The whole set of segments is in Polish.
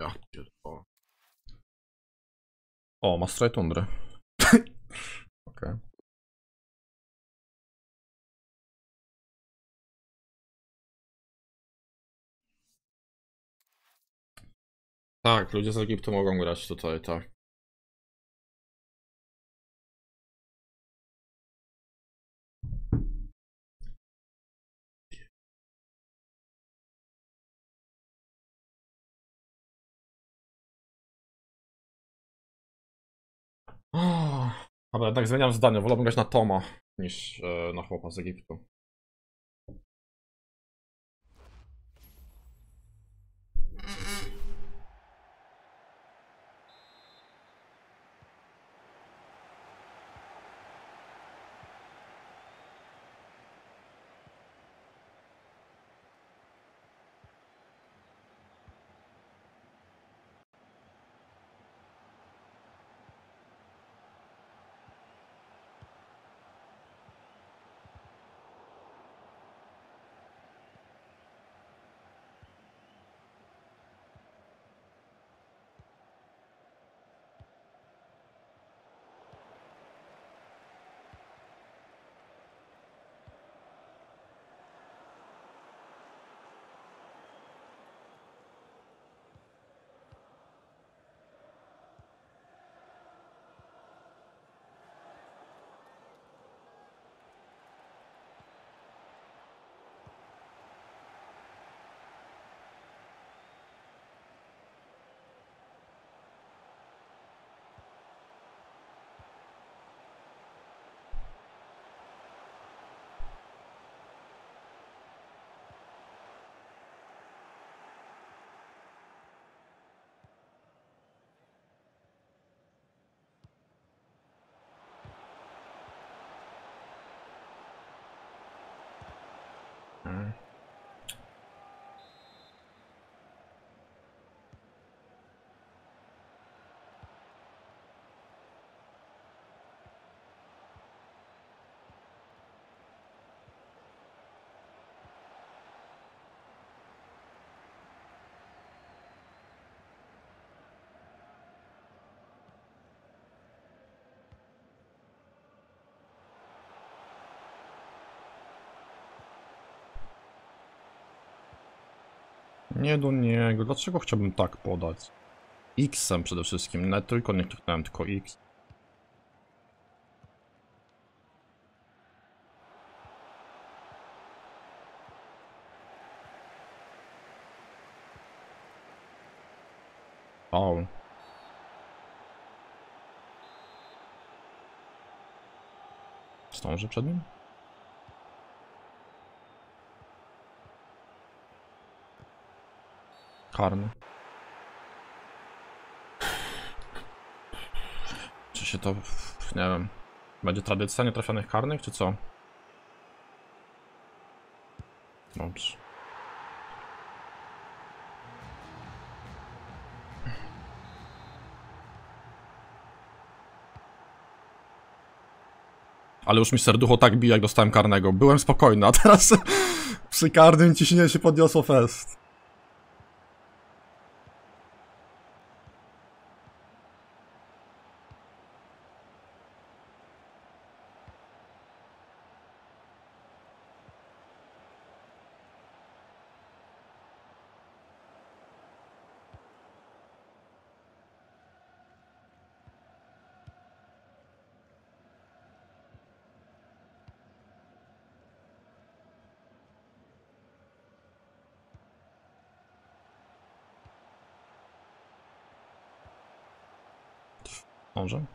Ja pierdolę. O, ma straj tundry. Okej. Tak, ludzie z Egiptu mogą grać tutaj, tak. Ale jednak zmieniam zdanie, wolałbym grać na Toma niż e, na chłopa z Egiptu. Nie do niego. Dlaczego chciałbym tak podać? X-em przede wszystkim. Nawet tylko nie kliknąłem, tylko X. Faul. Stąży przed nim? Karny. Czy się to, nie wiem, będzie tradycja nietrafionych karnych, czy co? Dobrze. Ale już mi serducho tak bije, jak dostałem karnego. Byłem spokojny, a teraz przy karnym ciśnienie się podniosło fest. Może?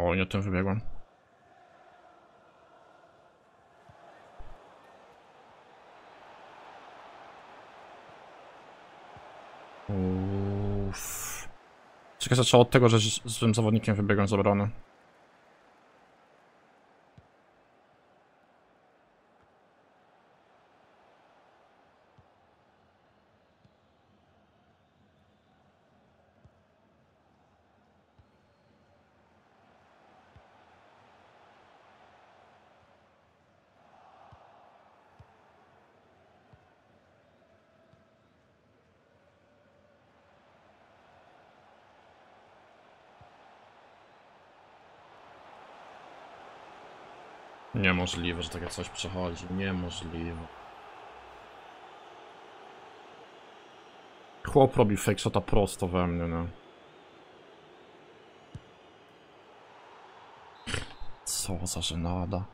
O, nie tym wybiegłem. Uff. Czekaj, zaczęło od tego, że z złym zawodnikiem wybiegłem z obrony. Niemożliwe, że takie coś przechodzi. Niemożliwe. Chłop robi fake shota prosto we mnie, no. Co za żenada.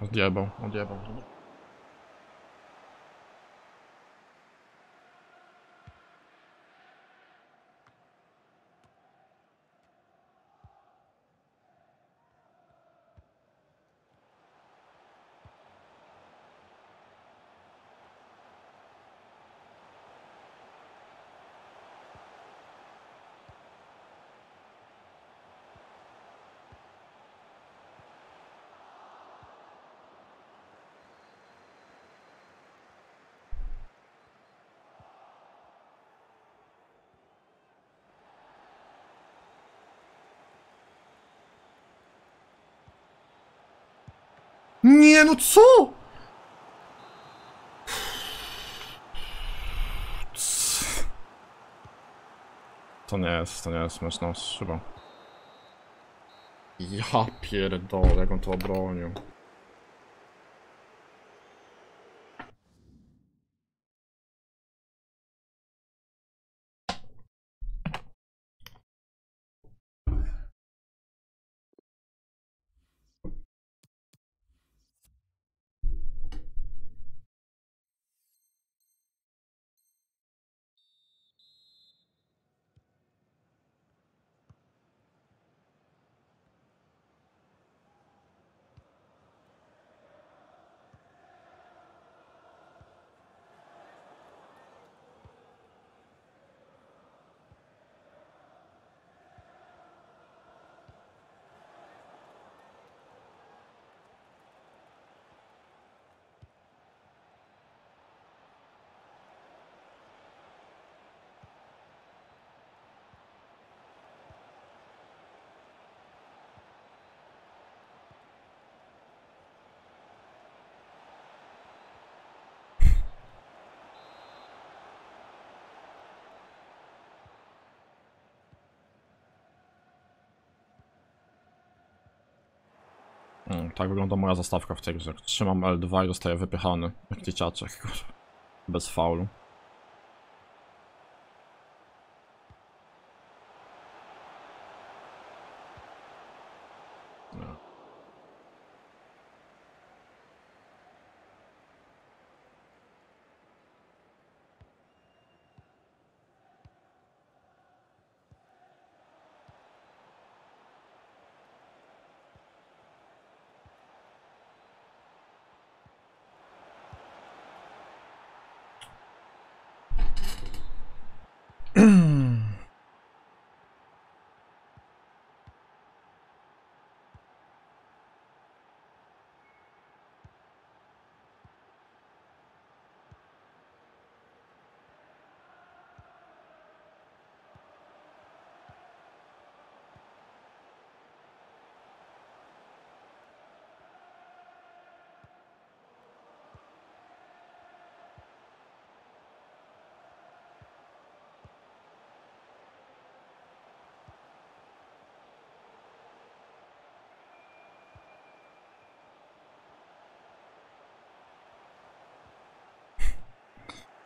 On se dit bon, on dit ah bon. Nie, no co? To nie jest, to nie jest myślą chyba. Ja pierdolę, jak on to obronił. Mm, tak wygląda moja zastawka w tej grze. Trzymam L2 i zostaję wypychany. Jak dzieciaczek. Bez faulu.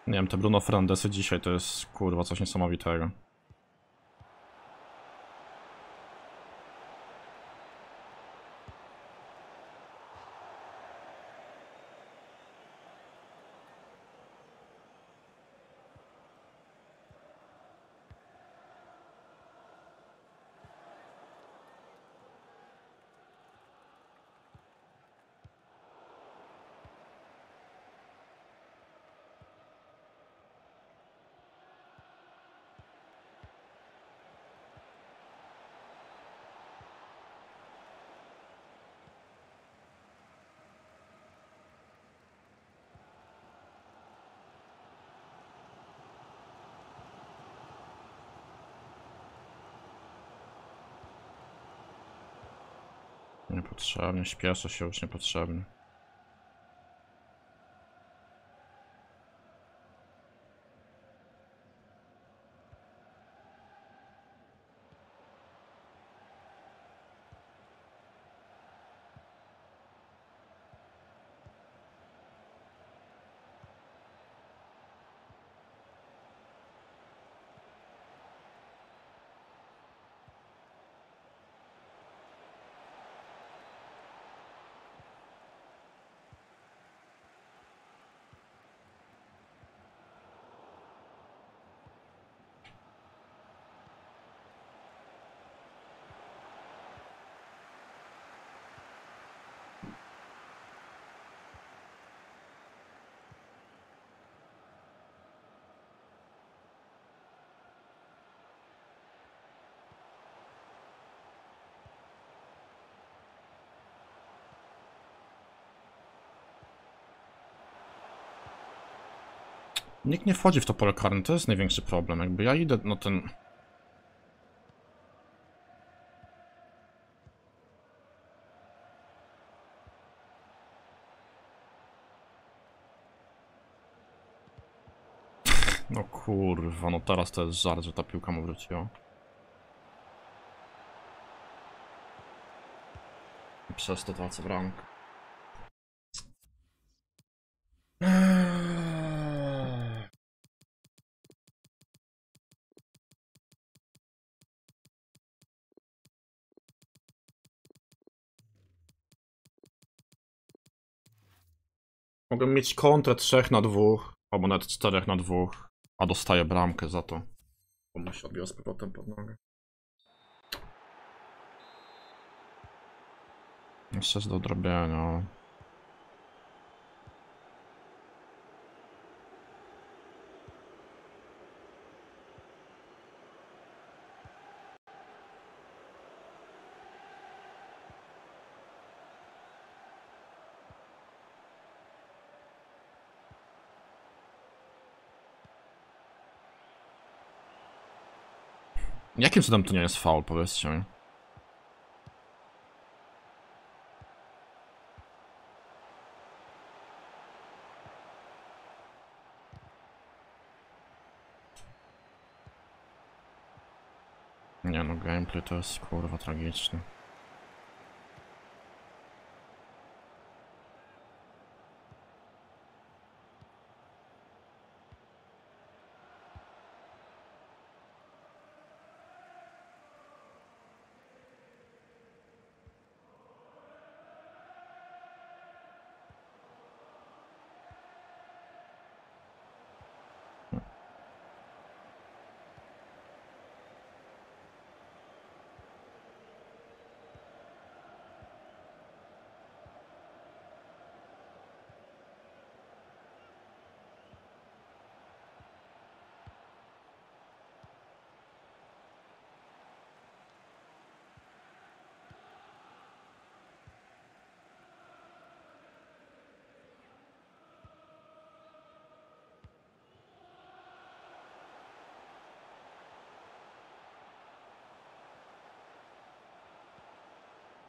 Nie wiem, te Bruno Fernandesy dzisiaj to jest kurwa coś niesamowitego. Niepotrzebnie, śpieszę się już niepotrzebnie. Nikt nie wchodzi w to pole karne, to jest największy problem. Jakby ja idę, no ten... No kurwa, no teraz to jest żart, że ta piłka mu wróciła. Przez to tracę bramkę. Mogę mieć kontrę 3 na 2, albo nawet 4 na 2, a dostaję bramkę za to. Bo mu się odbiło z powrotem pod nogę. Jeszcze jest do odrobienia. Jakim cudem to nie jest faul, powiedzcie mi? Nie no, gameplay to jest kurwa tragiczne.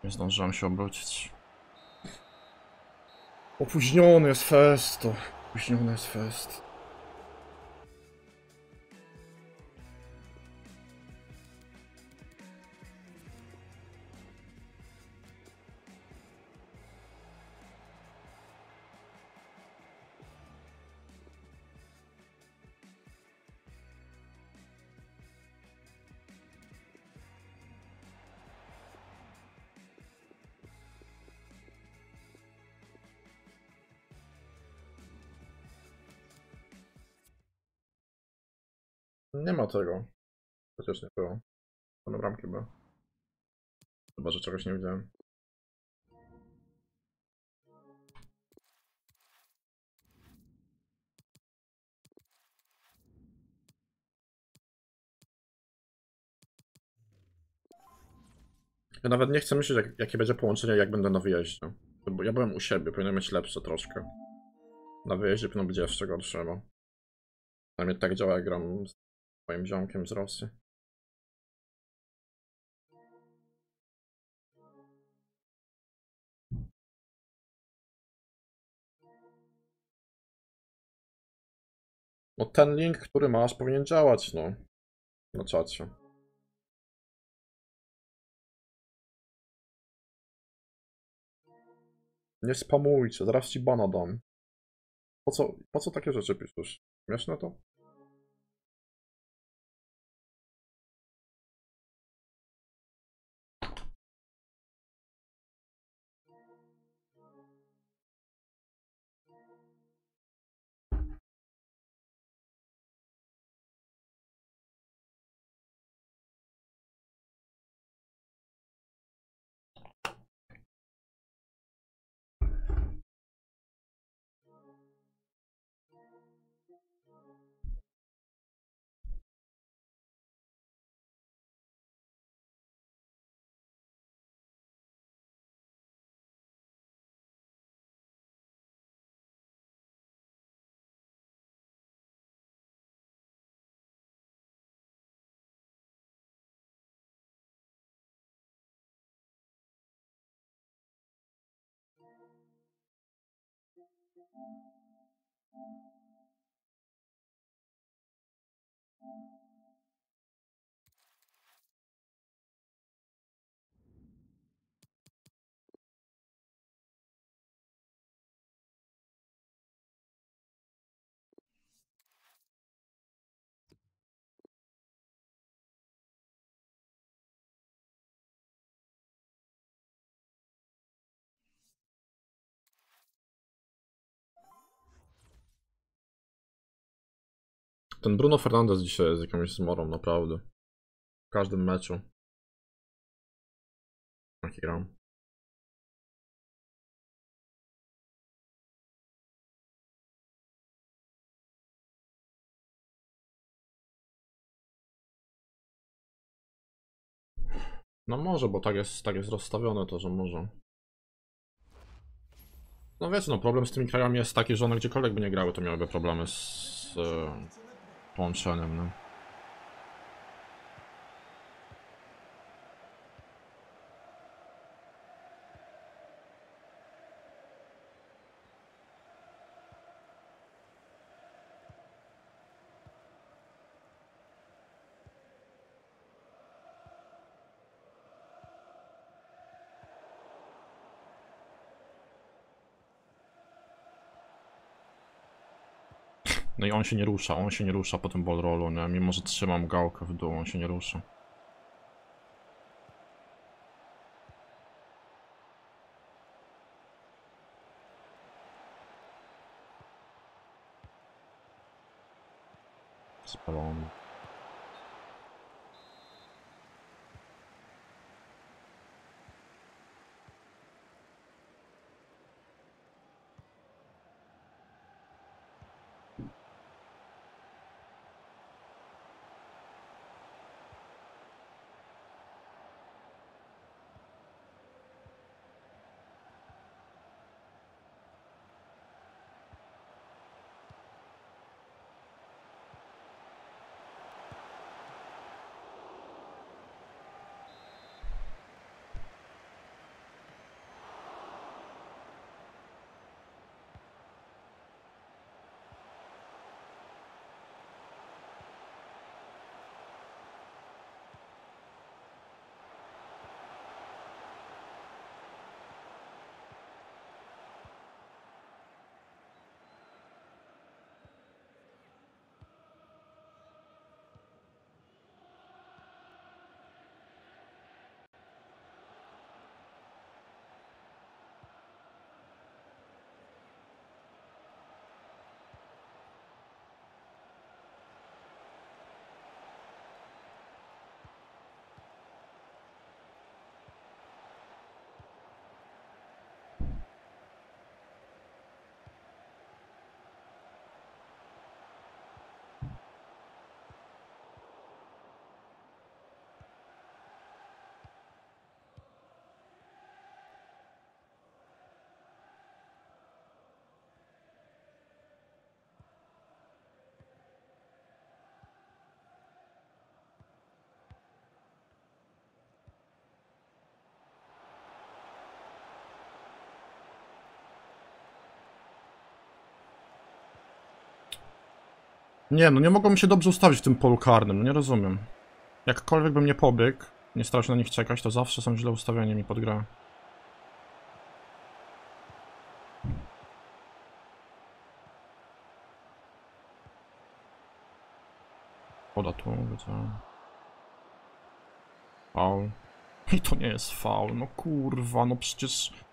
Nie zdążyłem się obrócić. Opóźniony jest fest, to. Opóźniony jest fest. Tego. Przecież nie było. Same bramki były. Chyba, że czegoś nie widziałem. Ja nawet nie chcę myśleć, jak, jakie będzie połączenie, jak będę na wyjeździe. Bo ja byłem u siebie, powinien mieć lepsze troszkę. Na wyjeździe powinno być jeszcze gorsze, bo... Przynajmniej tak działa, jak gram z moim ziomkiem z Rosji. No ten link, który masz, powinien działać, no. Na czacie. Nie spamujcie, zaraz ci bana dam. Po co, po co takie rzeczy piszesz? Śmieszne to? Thank you. Ten Bruno Fernandes dzisiaj jest jakąś zmorą, naprawdę. W każdym meczu. Jaki gram. No może, bo tak jest, tak jest rozstawione to, że może. No wiecie, no problem z tymi krajami jest taki, że one gdziekolwiek by nie grały, to miałyby problemy z e, połączeniem, no. No i on się nie rusza, on się nie rusza po tym ball rollu, nie? Mimo, że trzymam gałkę w dół, on się nie rusza. Nie, no nie mogą się dobrze ustawić w tym polu karnym, no nie rozumiem. Jakkolwiek bym nie pobiegł, nie starał się na nich czekać, to zawsze są źle ustawieni mi pod grę. Poda tu, widzę. Faul. I to nie jest faul, no kurwa, no przecież...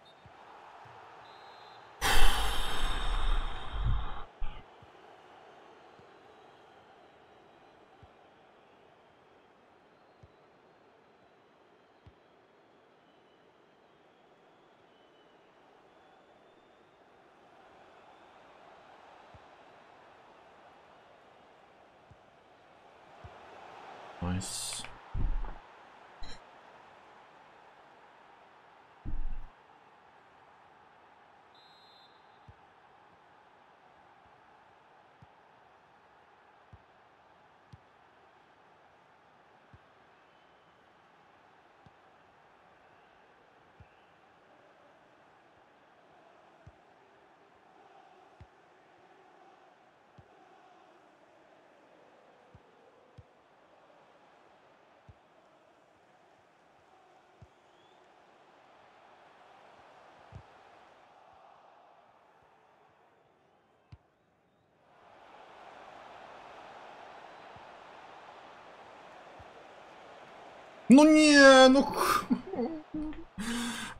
No nie, no...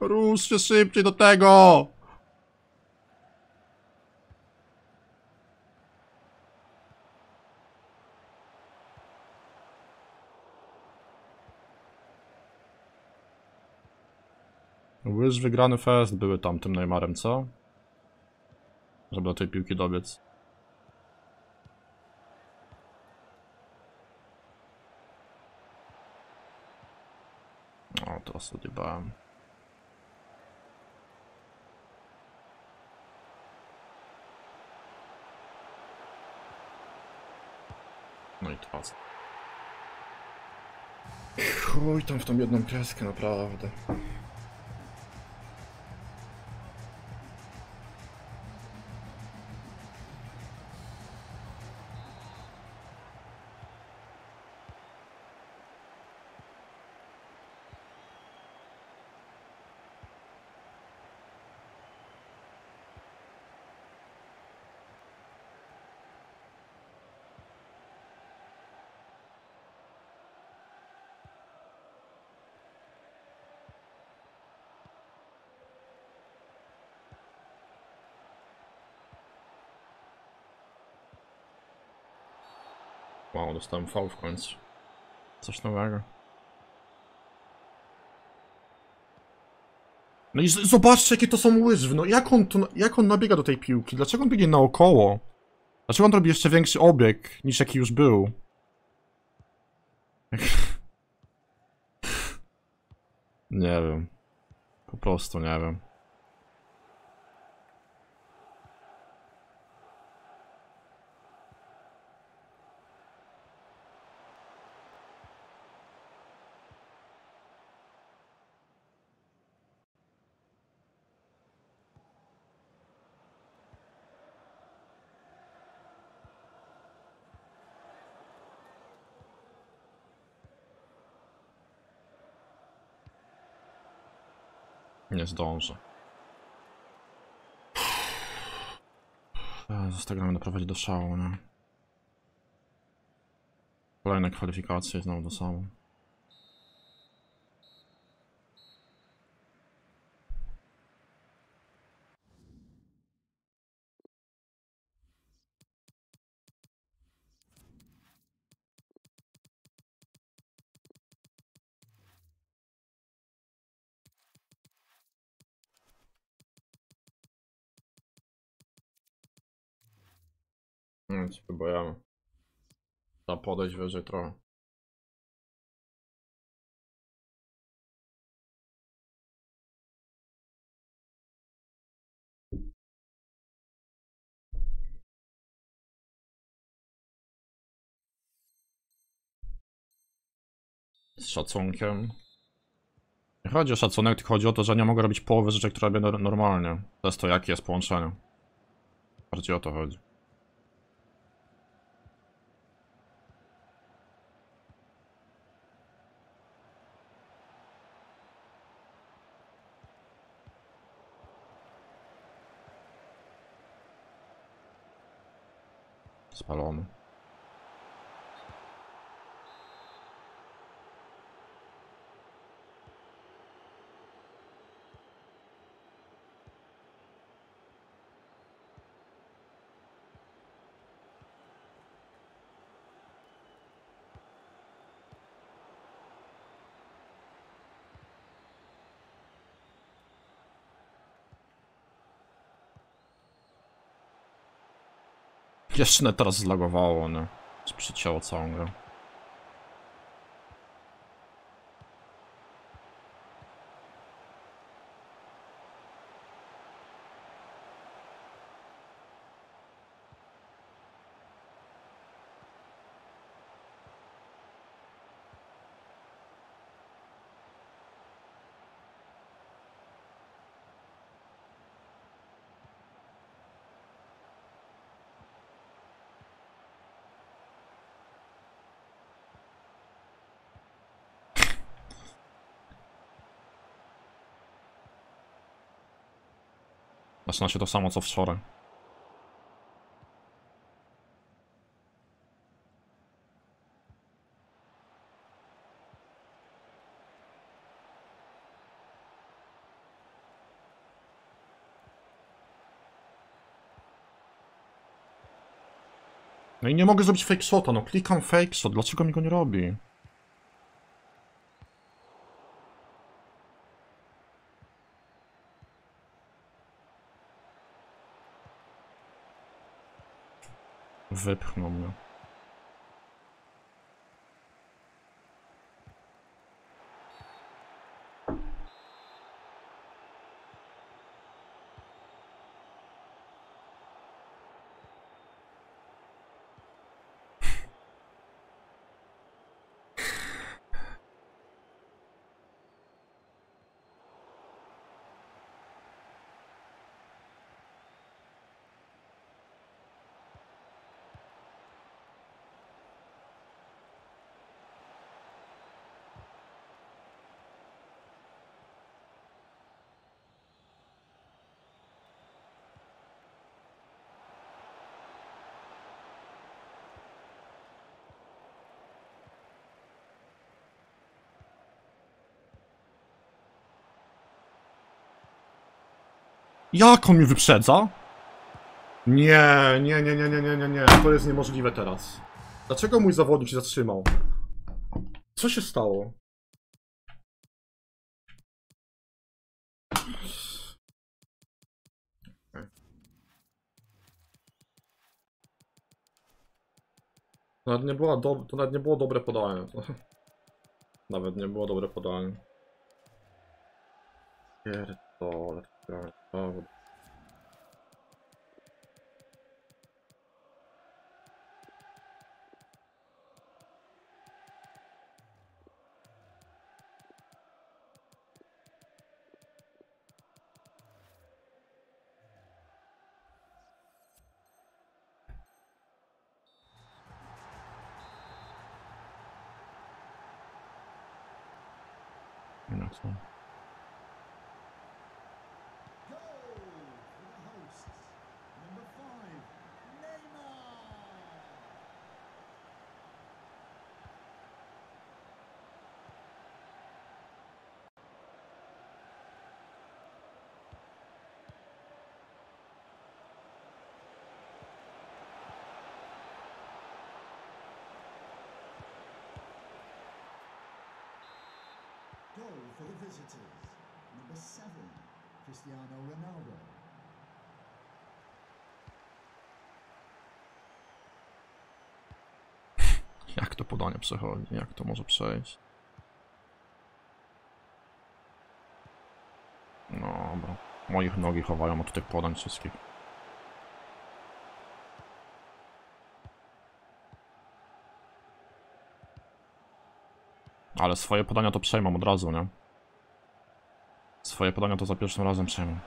Rusz się szybciej do tego! Łyż wygrany fest były tam tym Neymarem, co? Żeby do tej piłki dobiec. O, teraz odjebałem. No i teraz. Chuj tam w tą jedną kreskę, naprawdę. Wow, dostałem faul w końcu. Coś nowego. No i zobaczcie jakie to są łyżwy, no jak on, jak on nabiega do tej piłki? Dlaczego on biegnie naokoło? Dlaczego on robi jeszcze większy obieg niż jaki już był? nie wiem. Po prostu nie wiem. Nie zdążę. Jezus, tego mnie doprowadzi do szału, nie? Kolejne kwalifikacje znowu do samo. No, ci próbujemy. Trzeba podejść wyżej trochę. Z szacunkiem. Nie chodzi o szacunek, tylko chodzi o to, że nie mogę robić połowy rzeczy, które robię nor- normalnie. To jest to, jakie jest połączenie. Bardziej o to chodzi. Palomo. Jeszcze teraz zlagowało, nie? Przycięło całą grę. Zaczyna się to samo co wczoraj. No i nie mogę zrobić fake shota, no klikam fake shot, dlaczego mi go nie robi? Wypchnął mnie. Jak on mi wyprzedza? Nie, nie, nie, nie, nie, nie, nie, nie. To jest niemożliwe teraz. Dlaczego mój zawodnik się zatrzymał? Co się stało? To nawet nie, była do... to nawet nie było dobre podanie. To... Nawet nie było dobre podanie. Pierdolę. Dobra. Nie co. Goal for the hosts. Number five, Neymar. Goal for the visitors. Number seven, Cristiano Ronaldo. Jak to podanie przechodzi? Jak to może przejść? No dobra. Moich nogi chowają od tych podań wszystkich. Ale swoje podania to przejmą od razu, nie? Swoje podania to za pierwszym razem przejmą.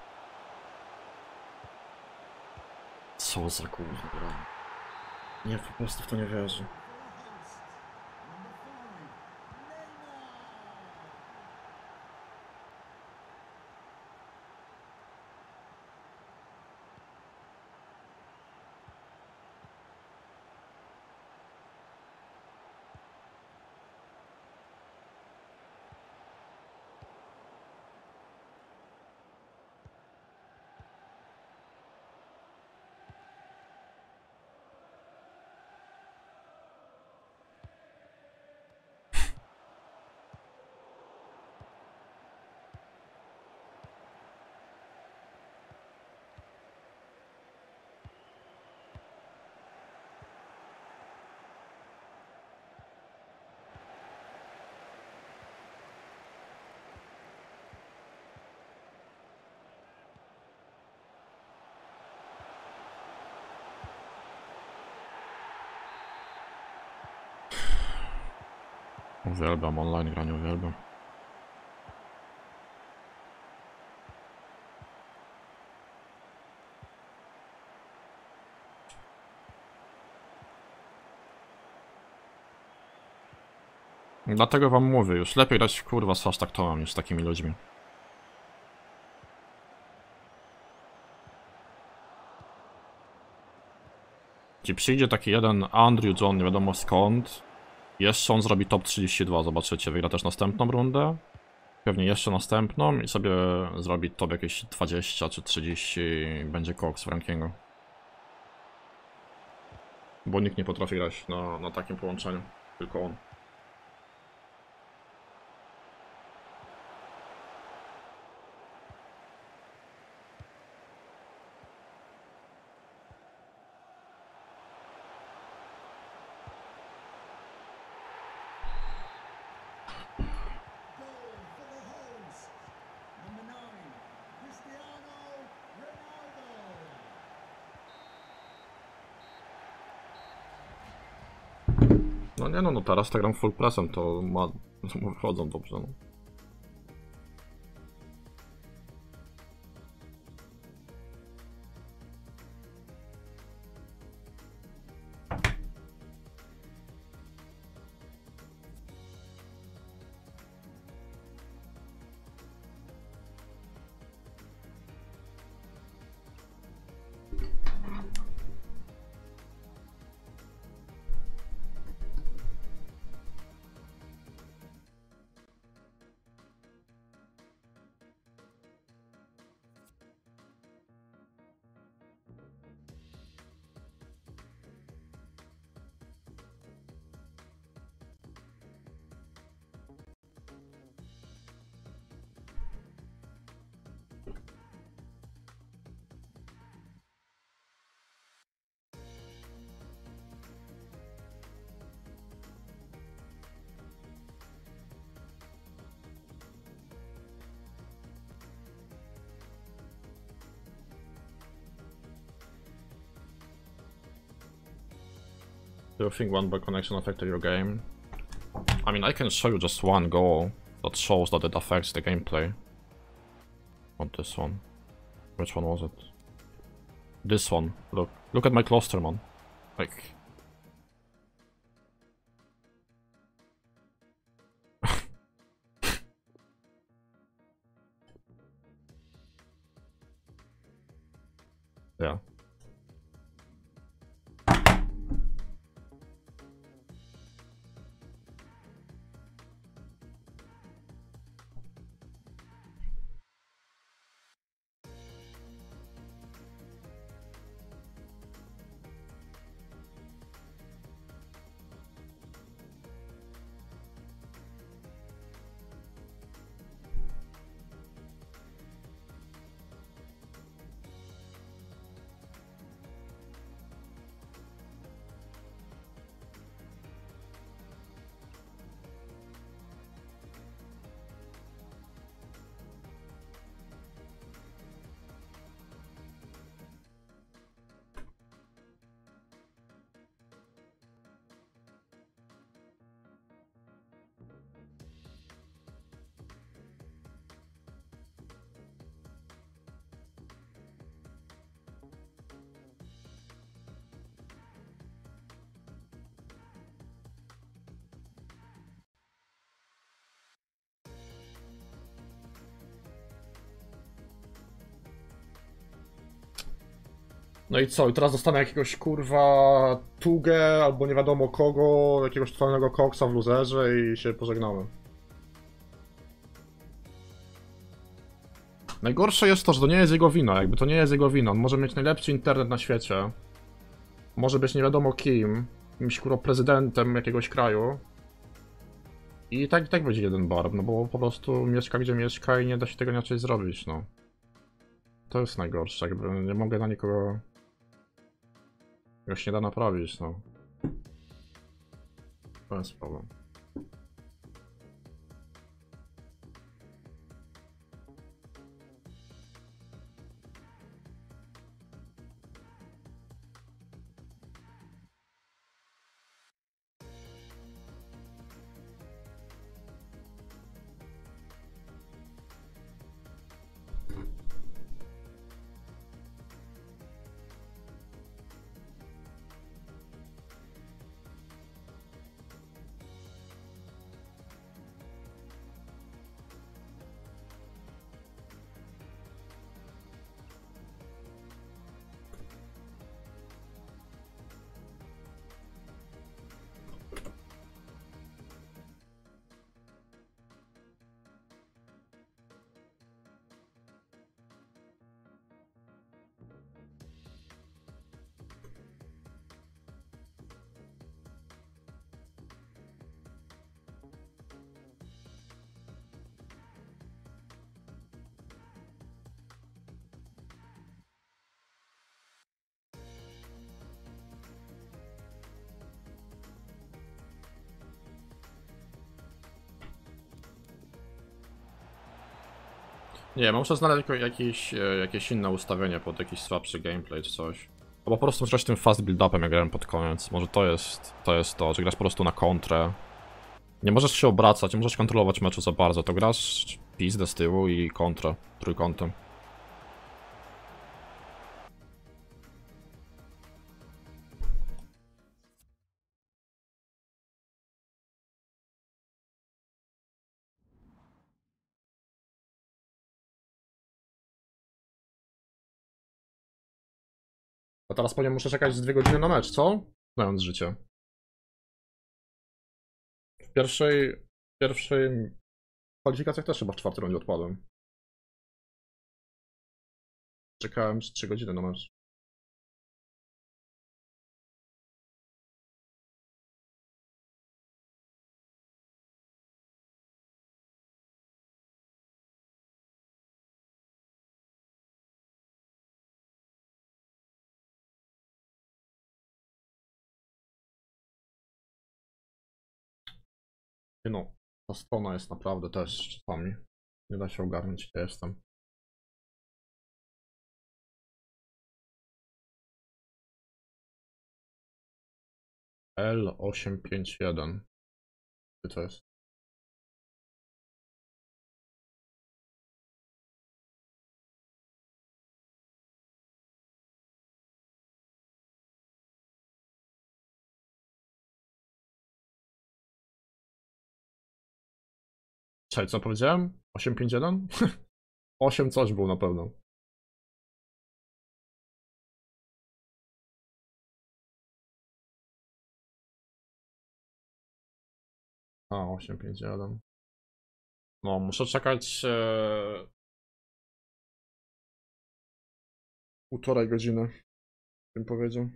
Co za kurwa. Nie, po prostu w to nie wierzę. Uwielbiam online granie, uwielbiam. Dlatego wam mówię, już lepiej grać kurwa z hashtagtomem niż z takimi ludźmi. Ci przyjdzie taki jeden Andrew John, nie wiadomo skąd. Jeszcze on zrobi top 32, zobaczycie. Wygra też następną rundę. Pewnie jeszcze następną i sobie zrobi top jakieś 20 czy 30 i będzie koks w rankingu. Bo nikt nie potrafi grać na, na takim połączeniu. Tylko on. Goal for the host. Number nine, Cristiano Ronaldo. No nie no, no teraz tak gram full pressem, to ma... wychodzą dobrze. No. Do you think one bad connection affected your game? I mean, I can show you just one goal that shows that it affects the gameplay. Not this one. Which one was it? This one. Look. Look at my cluster, man. Like... yeah. No i co? I teraz dostanę jakiegoś kurwa Tugę albo nie wiadomo kogo, jakiegoś totalnego koksa w luzerze i się pożegnamy. Najgorsze jest to, że to nie jest jego wina, jakby to nie jest jego wina. On może mieć najlepszy internet na świecie. Może być nie wiadomo kim, jakimś kurwa prezydentem jakiegoś kraju. I tak i tak będzie jeden barb, no bo po prostu mieszka gdzie mieszka i nie da się tego inaczej zrobić, no. To jest najgorsze, jakby nie mogę na nikogo... Się nie da naprawić, no. To jest problem. Nie, muszę znaleźć jakieś, e, jakieś inne ustawienie pod jakiś słabszy gameplay czy coś. Albo po prostu grać tym fast build-upem jak grałem pod koniec. Może to jest, to jest to, że grasz po prostu na kontrę. Nie możesz się obracać, nie możesz kontrolować meczu za bardzo, to grasz pizdę z tyłu i kontrę, trójkątem. Teraz powiem, muszę czekać dwie godziny na mecz, co? Znając życie. W pierwszej, w pierwszej kwalifikacjach też chyba w czwartej rundzie odpadłem. Czekałem z 3 godziny na mecz. Nie No, ta strona jest naprawdę też czasami. Nie da się ogarnąć, gdzie jestem. L851. Gdzie to jest? Czekaj, co powiedziałem? 851? 8 coś było na pewno. A, 851. No, muszę czekać e... półtorej godziny, bym powiedział.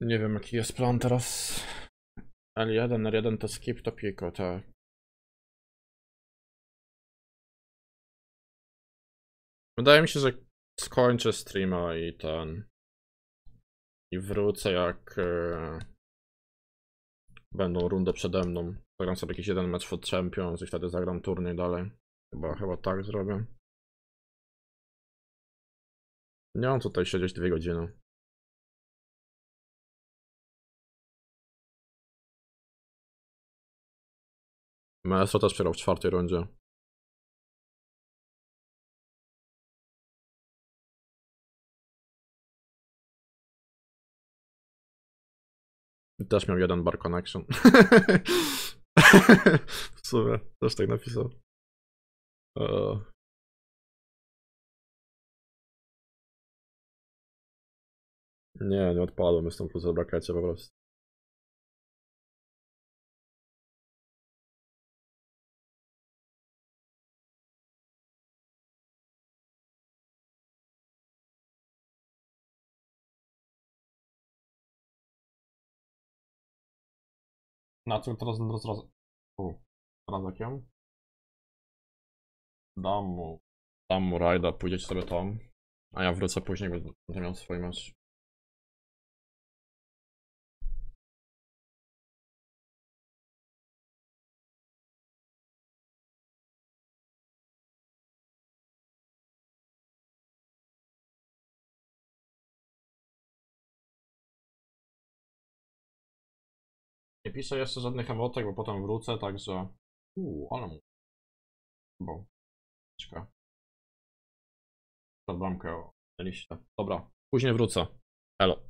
Nie wiem jaki jest plan teraz. L1, L1 to skip to piko, tak. Wydaje mi się, że skończę streama i ten. I wrócę jak e, będą rundy przede mną. Zagram sobie jakiś jeden mecz Foot Champions i wtedy zagram turniej dalej. Chyba, chyba tak zrobię. Nie mam tutaj siedzieć dwie godziny. Maestro też przegrał w czwartej rundzie. Też miał jeden bar connection. w sumie, też tak napisał. Eee. Nie, nie odpadłem, jestem plus w brakecie po prostu. Na co teraz teraz raz. U, teraz jakiem? Dam mu. Dam mu rajda, pójdziecie sobie tam. A ja wrócę później, bo będę miał swój mecz. Nie piszę jeszcze żadnych emotek, bo potem wrócę, także... Uuu, ale mu... Bo... Czeka. Przed bramkę o liście. Dobra, później wrócę. Elo.